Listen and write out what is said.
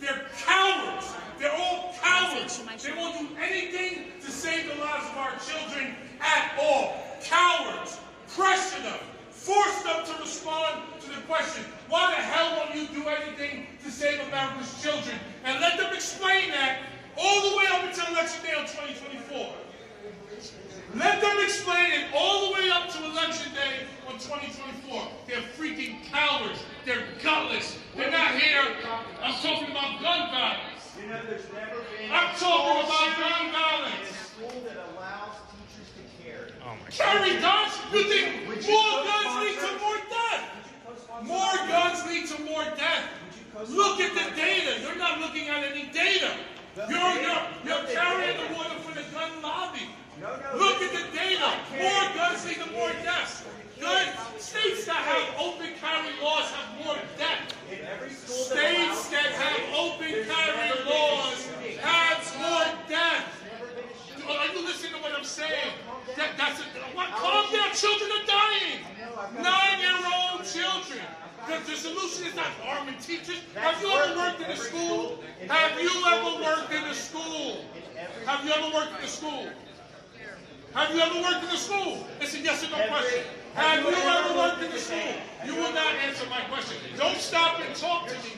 They're cowards. They're all cowards. They won't do anything to save the lives of our children at all. Cowards. Pressure them. Force them to respond to the question, why the hell won't you do anything to save America's children? And let them explain that all the way up until election day on 2024. Let them explain it all the way up to election day on 2024. They're freaking cowards. They're gutless. They're not here. I'm talking about gun violence. You know, there's never been I'm talking about shooting gun in violence. a school that allows teachers to carry. Oh carry guns? You think Would you more co-sponsor- guns lead to more death? More guns lead to more death. Would you co-sponsor Look at the data. You're not looking at any data. The You're, data- you're, you're the carrying data. the water for the gun lobby. No, no, Look at the data. More guns lead to more deaths. Good states that have open carry laws have more death. In every school that States allows that have carry, open there's carry never been a laws shooting. have more death. Never been a shooting. Are you listening to what I'm saying? calm down. That, that's a, what? Calm down. Children are dying. Nine-year-old children. The, the solution is not arming teachers. Have you ever worked in a school? Have you ever worked in a school? Have you ever worked in a school? Have you ever worked in a school? It's a yes or no question. Have you ever worked in a school? You will not answer my question. Don't stop and talk to me.